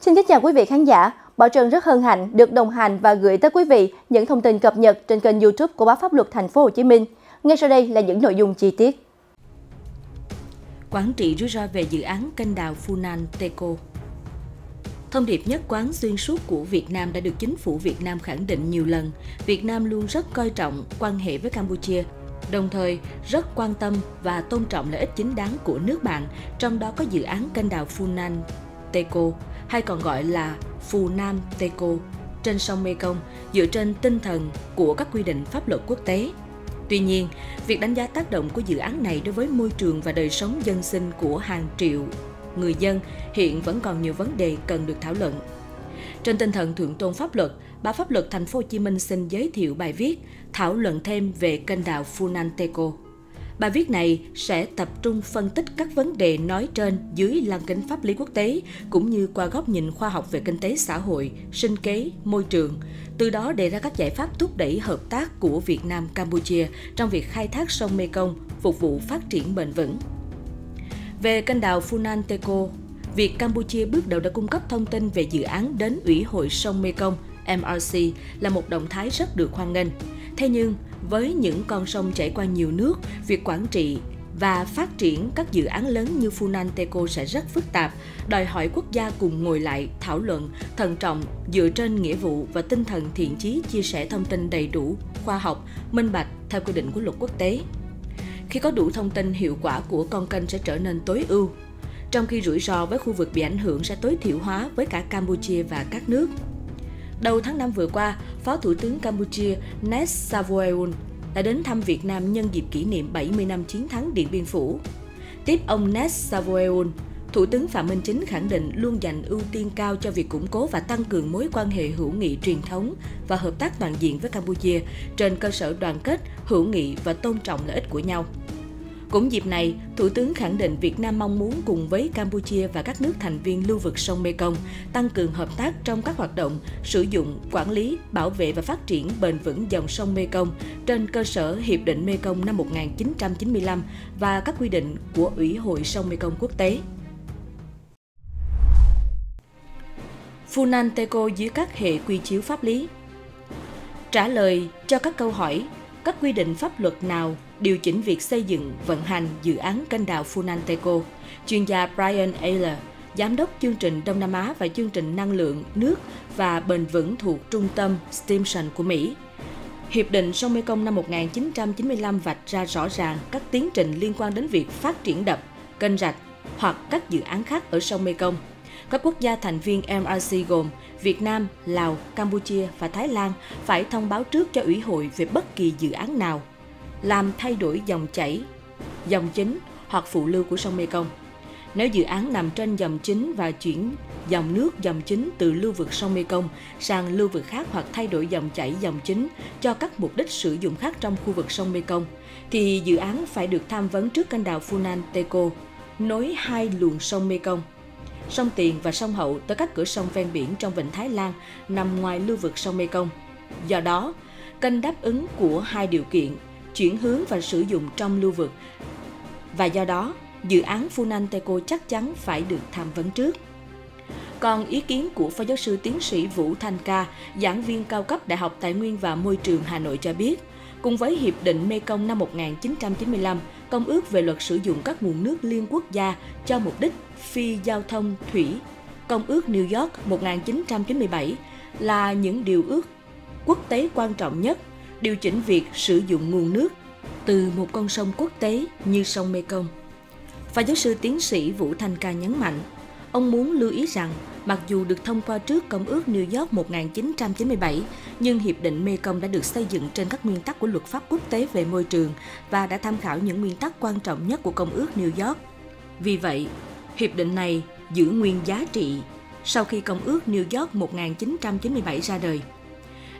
Xin kính chào quý vị khán giả. Bảo Trân rất hân hạnh được đồng hành và gửi tới quý vị những thông tin cập nhật trên kênh YouTube của báo Pháp luật Thành phố Hồ Chí Minh. Ngay sau đây là những nội dung chi tiết. Quản trị rủi ro về dự án kênh đào Funan Teco. Thông điệp nhất quán xuyên suốt của Việt Nam đã được chính phủ Việt Nam khẳng định nhiều lần. Việt Nam luôn rất coi trọng quan hệ với Campuchia, đồng thời rất quan tâm và tôn trọng lợi ích chính đáng của nước bạn, trong đó có dự án kênh đào Funan Teco, hay còn gọi là Phù Nam Teco, trên sông Mekong dựa trên tinh thần của các quy định pháp luật quốc tế. Tuy nhiên, việc đánh giá tác động của dự án này đối với môi trường và đời sống dân sinh của hàng triệu người dân hiện vẫn còn nhiều vấn đề cần được thảo luận. Trên tinh thần thượng tôn pháp luật, Báo Pháp luật Thành phố Hồ Chí Minh xin giới thiệu bài viết thảo luận thêm về kênh đào Funanteco. Bài viết này sẽ tập trung phân tích các vấn đề nói trên dưới lăng kính pháp lý quốc tế cũng như qua góc nhìn khoa học về kinh tế xã hội, sinh kế, môi trường, từ đó đề ra các giải pháp thúc đẩy hợp tác của Việt Nam Campuchia trong việc khai thác sông Mekong phục vụ phát triển bền vững. Về kênh đào funanteco việc Campuchia bước đầu đã cung cấp thông tin về dự án đến Ủy hội sông Mekong MRC là một động thái rất được hoan nghênh. Thế nhưng, với những con sông chảy qua nhiều nước, việc quản trị và phát triển các dự án lớn như Funan Teco sẽ rất phức tạp, đòi hỏi quốc gia cùng ngồi lại thảo luận, thận trọng dựa trên nghĩa vụ và tinh thần thiện chí chia sẻ thông tin đầy đủ, khoa học, minh bạch theo quy định của luật quốc tế. Khi có đủ thông tin, hiệu quả của con kênh sẽ trở nên tối ưu, trong khi rủi ro với khu vực bị ảnh hưởng sẽ tối thiểu hóa với cả Campuchia và các nước. Đầu tháng 5 vừa qua, Phó Thủ tướng Campuchia Nes Savoeun đã đến thăm Việt Nam nhân dịp kỷ niệm 70 năm chiến thắng Điện Biên Phủ. Tiếp ông Nes Savoeun, Thủ tướng Phạm Minh Chính khẳng định luôn dành ưu tiên cao cho việc củng cố và tăng cường mối quan hệ hữu nghị truyền thống và hợp tác toàn diện với Campuchia trên cơ sở đoàn kết, hữu nghị và tôn trọng lợi ích của nhau. Cũng dịp này, Thủ tướng khẳng định Việt Nam mong muốn cùng với Campuchia và các nước thành viên lưu vực sông Mekong tăng cường hợp tác trong các hoạt động sử dụng, quản lý, bảo vệ và phát triển bền vững dòng sông Mekong trên cơ sở Hiệp định Mekong năm 1995 và các quy định của Ủy hội sông Mekong quốc tế. Funan Teco dưới các hệ quy chiếu pháp lý Trả lời cho các câu hỏi, các quy định pháp luật nào điều chỉnh việc xây dựng, vận hành dự án kênh đào Funanteco. Chuyên gia Brian Ayler, giám đốc chương trình Đông Nam Á và chương trình năng lượng, nước và bền vững thuộc trung tâm Stimson của Mỹ. Hiệp định sông Mekong năm 1995 vạch ra rõ ràng các tiến trình liên quan đến việc phát triển đập, kênh rạch hoặc các dự án khác ở sông Mekong. Các quốc gia thành viên MRC gồm Việt Nam, Lào, Campuchia và Thái Lan phải thông báo trước cho Ủy hội về bất kỳ dự án nào làm thay đổi dòng chảy, dòng chính hoặc phụ lưu của sông Mekong. Nếu dự án nằm trên dòng chính và chuyển dòng nước dòng chính từ lưu vực sông Mekong sang lưu vực khác hoặc thay đổi dòng chảy dòng chính cho các mục đích sử dụng khác trong khu vực sông Mekong, thì dự án phải được tham vấn trước kênh đào Funan Teco, nối hai luồng sông Mekong. Sông Tiền và sông Hậu tới các cửa sông ven biển trong vịnh Thái Lan nằm ngoài lưu vực sông Mekong. Do đó, kênh đáp ứng của hai điều kiện chuyển hướng và sử dụng trong lưu vực. Và do đó, dự án Funanteco chắc chắn phải được tham vấn trước. Còn ý kiến của Phó giáo sư tiến sĩ Vũ Thanh Ca, giảng viên cao cấp Đại học Tài nguyên và Môi trường Hà Nội cho biết, cùng với Hiệp định Mekong năm 1995, Công ước về luật sử dụng các nguồn nước liên quốc gia cho mục đích phi giao thông thủy, Công ước New York 1997 là những điều ước quốc tế quan trọng nhất điều chỉnh việc sử dụng nguồn nước từ một con sông quốc tế như sông Mekong. Và giáo sư tiến sĩ Vũ Thanh Ca nhấn mạnh, ông muốn lưu ý rằng mặc dù được thông qua trước Công ước New York 1997, nhưng Hiệp định Mekong đã được xây dựng trên các nguyên tắc của luật pháp quốc tế về môi trường và đã tham khảo những nguyên tắc quan trọng nhất của Công ước New York. Vì vậy, Hiệp định này giữ nguyên giá trị sau khi Công ước New York 1997 ra đời.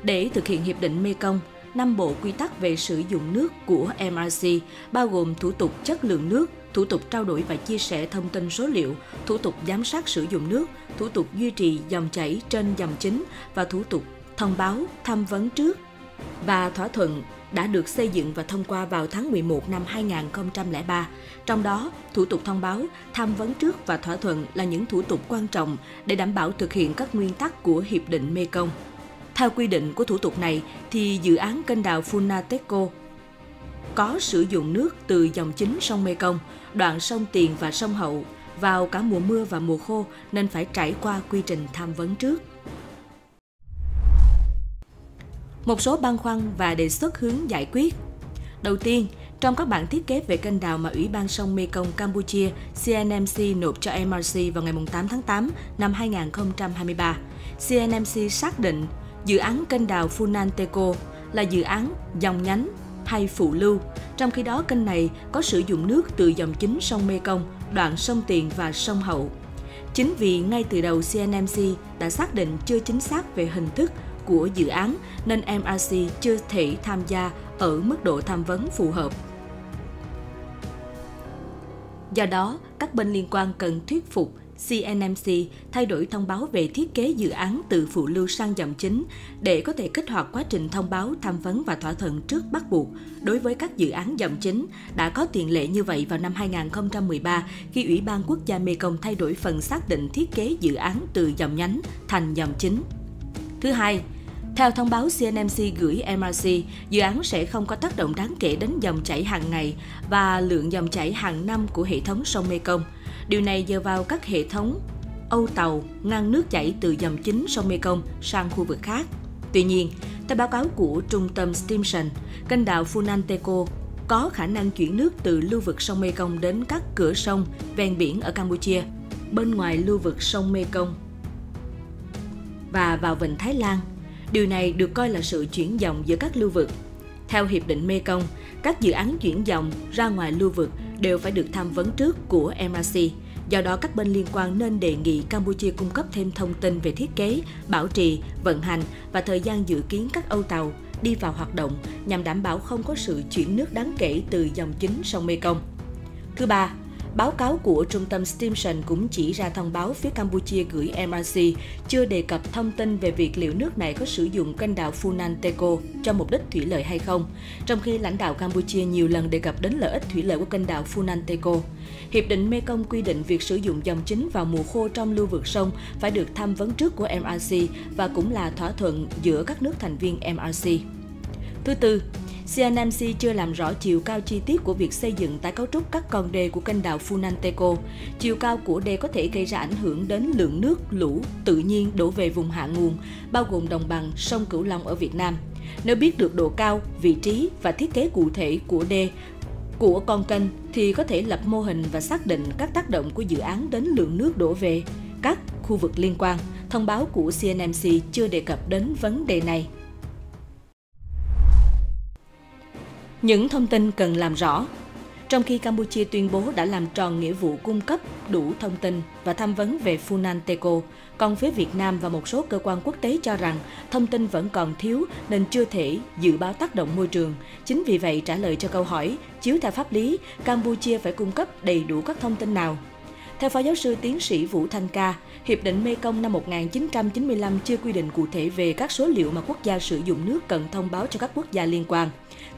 Để thực hiện Hiệp định Mekong, năm bộ quy tắc về sử dụng nước của MRC, bao gồm thủ tục chất lượng nước, thủ tục trao đổi và chia sẻ thông tin số liệu, thủ tục giám sát sử dụng nước, thủ tục duy trì dòng chảy trên dòng chính và thủ tục thông báo tham vấn trước và thỏa thuận đã được xây dựng và thông qua vào tháng 11 năm 2003. Trong đó, thủ tục thông báo, tham vấn trước và thỏa thuận là những thủ tục quan trọng để đảm bảo thực hiện các nguyên tắc của Hiệp định Mekong. Theo quy định của thủ tục này, thì dự án kênh đào Funateco có sử dụng nước từ dòng chính sông Mekong, đoạn sông Tiền và sông Hậu vào cả mùa mưa và mùa khô nên phải trải qua quy trình tham vấn trước. Một số băn khoăn và đề xuất hướng giải quyết. Đầu tiên, trong các bản thiết kế về kênh đào mà Ủy ban sông Mekong Campuchia CNMC nộp cho MRC vào ngày 8 tháng 8 năm 2023, CNMC xác định dự án kênh đào Funanteco là dự án dòng nhánh hay phụ lưu, trong khi đó kênh này có sử dụng nước từ dòng chính sông Mekong, đoạn sông Tiền và sông Hậu. Chính vì ngay từ đầu CNMC đã xác định chưa chính xác về hình thức của dự án nên MRC chưa thể tham gia ở mức độ tham vấn phù hợp. Do đó, các bên liên quan cần thuyết phục CNMC thay đổi thông báo về thiết kế dự án từ phụ lưu sang dòng chính để có thể kích hoạt quá trình thông báo, tham vấn và thỏa thuận trước bắt buộc đối với các dự án dòng chính đã có tiền lệ như vậy vào năm 2013 khi Ủy ban Quốc gia Mekong thay đổi phần xác định thiết kế dự án từ dòng nhánh thành dòng chính. Thứ hai, theo thông báo CNMC gửi MRC, dự án sẽ không có tác động đáng kể đến dòng chảy hàng ngày và lượng dòng chảy hàng năm của hệ thống sông Mekong. Điều này nhờ vào các hệ thống âu tàu ngăn nước chảy từ dòng chính sông Mekong sang khu vực khác. Tuy nhiên, theo báo cáo của Trung tâm Stimson, kênh đào Funanteco có khả năng chuyển nước từ lưu vực sông Mekong đến các cửa sông ven biển ở Campuchia, bên ngoài lưu vực sông Mekong và vào vịnh Thái Lan Điều này được coi là sự chuyển dòng giữa các lưu vực. Theo Hiệp định Mekong, các dự án chuyển dòng ra ngoài lưu vực đều phải được tham vấn trước của MRC. Do đó, các bên liên quan nên đề nghị Campuchia cung cấp thêm thông tin về thiết kế, bảo trì, vận hành và thời gian dự kiến các âu tàu đi vào hoạt động nhằm đảm bảo không có sự chuyển nước đáng kể từ dòng chính sông Mekong. Thứ ba, Báo cáo của Trung tâm Stimson cũng chỉ ra thông báo phía Campuchia gửi MRC chưa đề cập thông tin về việc liệu nước này có sử dụng kênh đào Funanteco cho mục đích thủy lợi hay không, trong khi lãnh đạo Campuchia nhiều lần đề cập đến lợi ích thủy lợi của kênh đào Funanteco. Hiệp định Mekong quy định việc sử dụng dòng chính vào mùa khô trong lưu vực sông phải được tham vấn trước của MRC và cũng là thỏa thuận giữa các nước thành viên MRC. Thứ tư, CNMC chưa làm rõ chiều cao chi tiết của việc xây dựng tái cấu trúc các con đê của kênh đào Funanteco. Chiều cao của đê có thể gây ra ảnh hưởng đến lượng nước lũ tự nhiên đổ về vùng hạ nguồn, bao gồm đồng bằng sông Cửu Long ở Việt Nam. Nếu biết được độ cao, vị trí và thiết kế cụ thể của đê của con kênh thì có thể lập mô hình và xác định các tác động của dự án đến lượng nước đổ về các khu vực liên quan. Thông báo của CNMC chưa đề cập đến vấn đề này. Những thông tin cần làm rõ trong khi Campuchia tuyên bố đã làm tròn nghĩa vụ cung cấp đủ thông tin và tham vấn về Funan Teco, còn phía Việt Nam và một số cơ quan quốc tế cho rằng thông tin vẫn còn thiếu nên chưa thể dự báo tác động môi trường. Chính vì vậy, trả lời cho câu hỏi, chiếu theo pháp lý, Campuchia phải cung cấp đầy đủ các thông tin nào theo Phó Giáo sư Tiến sĩ Vũ Thanh Ca, Hiệp định Mekong năm 1995 chưa quy định cụ thể về các số liệu mà quốc gia sử dụng nước cần thông báo cho các quốc gia liên quan.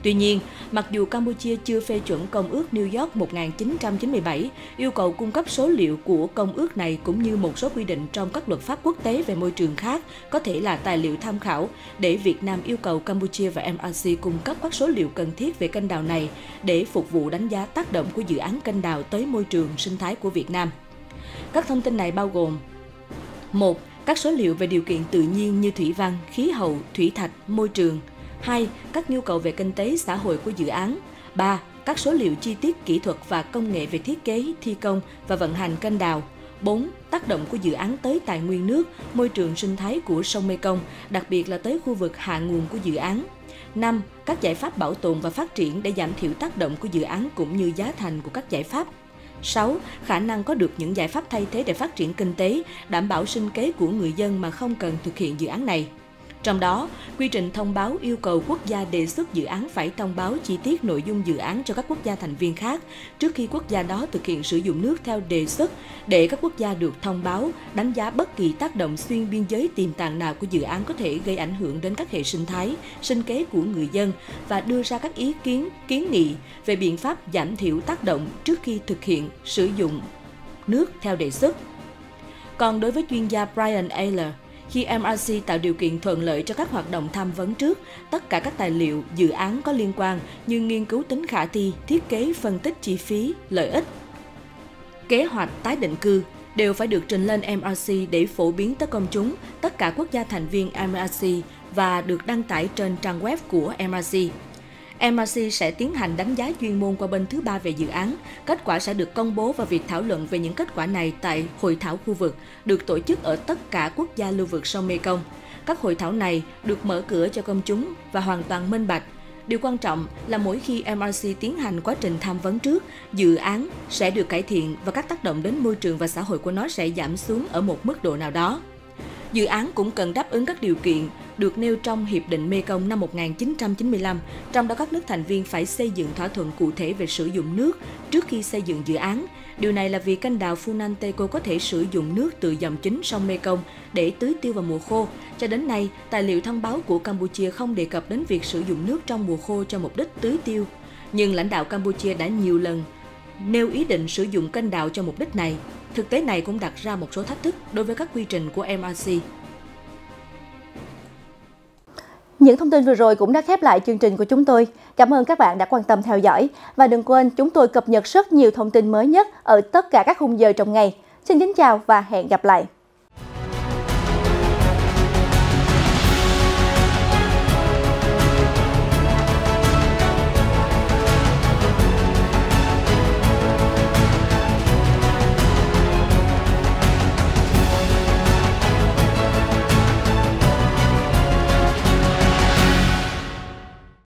Tuy nhiên, mặc dù Campuchia chưa phê chuẩn Công ước New York 1997 yêu cầu cung cấp số liệu của công ước này cũng như một số quy định trong các luật pháp quốc tế về môi trường khác có thể là tài liệu tham khảo để Việt Nam yêu cầu Campuchia và MRC cung cấp các số liệu cần thiết về kênh đào này để phục vụ đánh giá tác động của dự án kênh đào tới môi trường sinh thái của Việt Nam. Các thông tin này bao gồm một Các số liệu về điều kiện tự nhiên như thủy văn, khí hậu, thủy thạch, môi trường – 2. Các nhu cầu về kinh tế xã hội của dự án. 3. Các số liệu chi tiết kỹ thuật và công nghệ về thiết kế, thi công và vận hành kênh đào. 4. Tác động của dự án tới tài nguyên nước, môi trường sinh thái của sông Mekong, đặc biệt là tới khu vực hạ nguồn của dự án. 5. Các giải pháp bảo tồn và phát triển để giảm thiểu tác động của dự án cũng như giá thành của các giải pháp. 6. Khả năng có được những giải pháp thay thế để phát triển kinh tế, đảm bảo sinh kế của người dân mà không cần thực hiện dự án này. Trong đó, quy trình thông báo yêu cầu quốc gia đề xuất dự án phải thông báo chi tiết nội dung dự án cho các quốc gia thành viên khác trước khi quốc gia đó thực hiện sử dụng nước theo đề xuất để các quốc gia được thông báo đánh giá bất kỳ tác động xuyên biên giới tiềm tàng nào của dự án có thể gây ảnh hưởng đến các hệ sinh thái, sinh kế của người dân và đưa ra các ý kiến, kiến nghị về biện pháp giảm thiểu tác động trước khi thực hiện sử dụng nước theo đề xuất. Còn đối với chuyên gia Brian Ayler, khi MRC tạo điều kiện thuận lợi cho các hoạt động tham vấn trước, tất cả các tài liệu, dự án có liên quan như nghiên cứu tính khả thi, thiết kế, phân tích chi phí, lợi ích, kế hoạch tái định cư đều phải được trình lên MRC để phổ biến tới công chúng, tất cả quốc gia thành viên MRC và được đăng tải trên trang web của MRC. MRC sẽ tiến hành đánh giá chuyên môn qua bên thứ ba về dự án. Kết quả sẽ được công bố và việc thảo luận về những kết quả này tại hội thảo khu vực được tổ chức ở tất cả quốc gia lưu vực sông Mekong. Các hội thảo này được mở cửa cho công chúng và hoàn toàn minh bạch. Điều quan trọng là mỗi khi MRC tiến hành quá trình tham vấn trước, dự án sẽ được cải thiện và các tác động đến môi trường và xã hội của nó sẽ giảm xuống ở một mức độ nào đó. Dự án cũng cần đáp ứng các điều kiện được nêu trong Hiệp định Mekong năm 1995, trong đó các nước thành viên phải xây dựng thỏa thuận cụ thể về sử dụng nước trước khi xây dựng dự án. Điều này là vì kênh đào Funanteco có thể sử dụng nước từ dòng chính sông Mekong để tưới tiêu vào mùa khô. Cho đến nay, tài liệu thông báo của Campuchia không đề cập đến việc sử dụng nước trong mùa khô cho mục đích tưới tiêu. Nhưng lãnh đạo Campuchia đã nhiều lần nêu ý định sử dụng kênh đào cho mục đích này. Thực tế này cũng đặt ra một số thách thức đối với các quy trình của MRC. Những thông tin vừa rồi cũng đã khép lại chương trình của chúng tôi. Cảm ơn các bạn đã quan tâm theo dõi. Và đừng quên chúng tôi cập nhật rất nhiều thông tin mới nhất ở tất cả các khung giờ trong ngày. Xin kính chào và hẹn gặp lại.